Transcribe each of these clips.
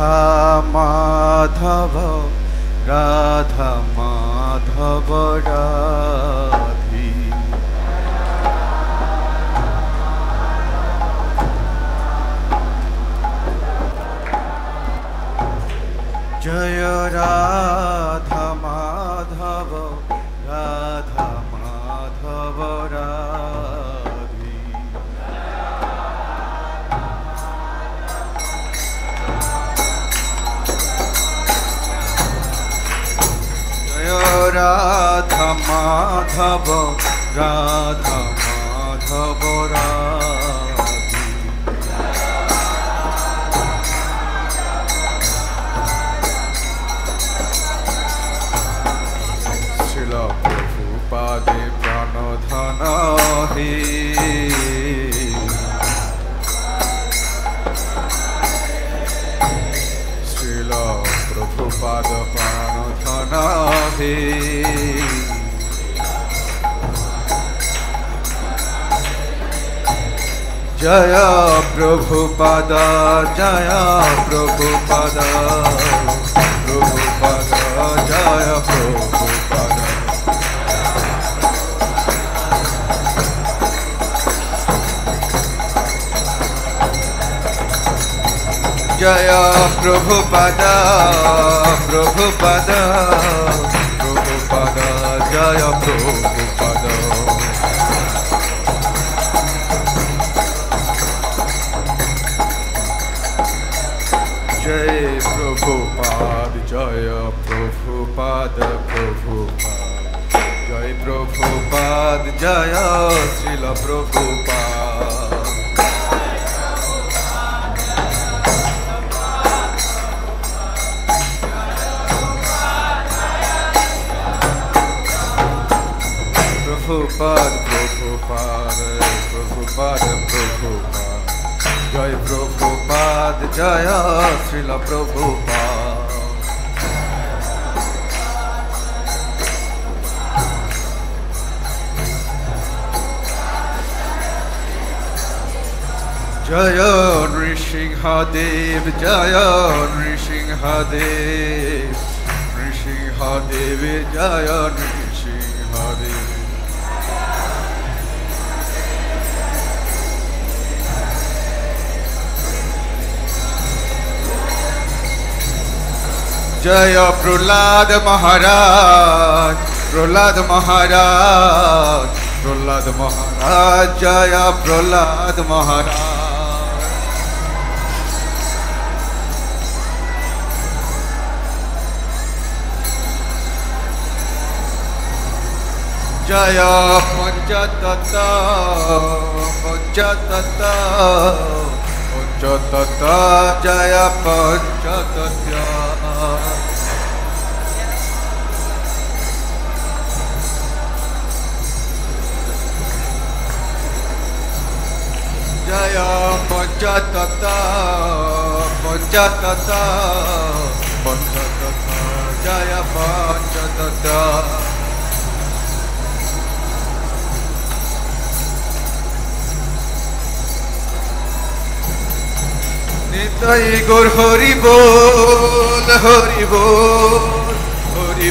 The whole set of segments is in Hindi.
राधा माधव राधा माधव रा রাধা মাধব রাধা মাধব শিল প্রভুপাদে প্রাণধন হে। শিল প্রভুপাদ मनावे जया प्रभुपदा जया प्रभु पदा জয় প্রভুপাদ প্রভুপাদ প্রভুপাদ জয় প্রভুপাদ জয় প্রভুপাদ জয় প্রভুপাদ প্রভুপাদ জয় প্রভুপাদ জয় শ্রীল প্রভুপাদ পার প্রভু পার প্রভু পার প্রভু পার জয় প্রভু পাদ জয় শ্রীল প্রভু পাদ জয় নৃসিংহদেব জয় নৃসিংহদেব নৃসিংহদেব জয় নৃসিংহদেব जय प्रहलाद महाराज प्रहलाद महाराज प्रहलाद महाराज, जय प्रहलाद महाराज। जय पंचतत पंचतत पंचतत जय पंचतत्या জয় পঞ্চতত্ত পঞ্চতত্ত পঞ্চতত্ত জয় পঞ্চতত্ত। নিতাই গোর হরি বল হরি বল হরি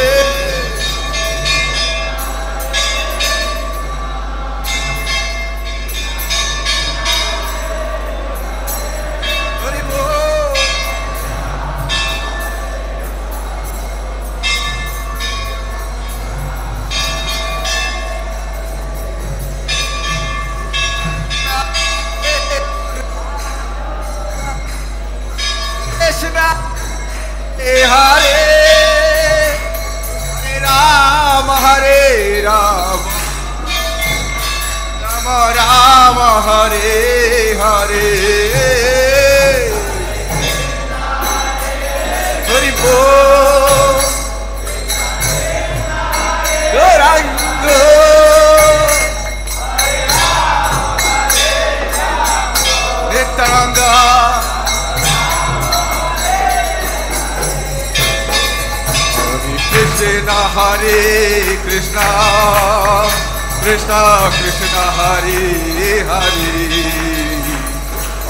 मेरा हे हरे राम हरे Ram Ram Ram Hare Hare Krishna Hare Krishna. Krishna Krishna Hare Hare.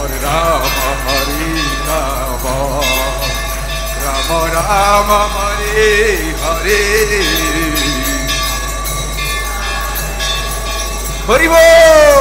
और राम हरे राम राम राम हरे हरे हरि बोल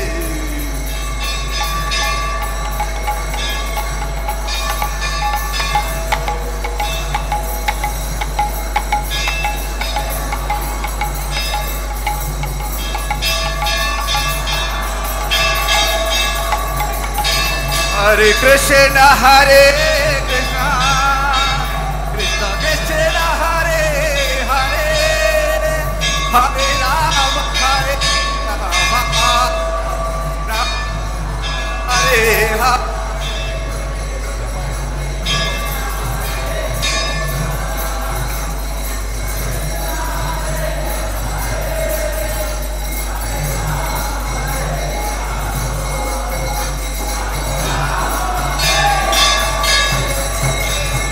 हरे कृष्ण हरे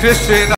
Krishna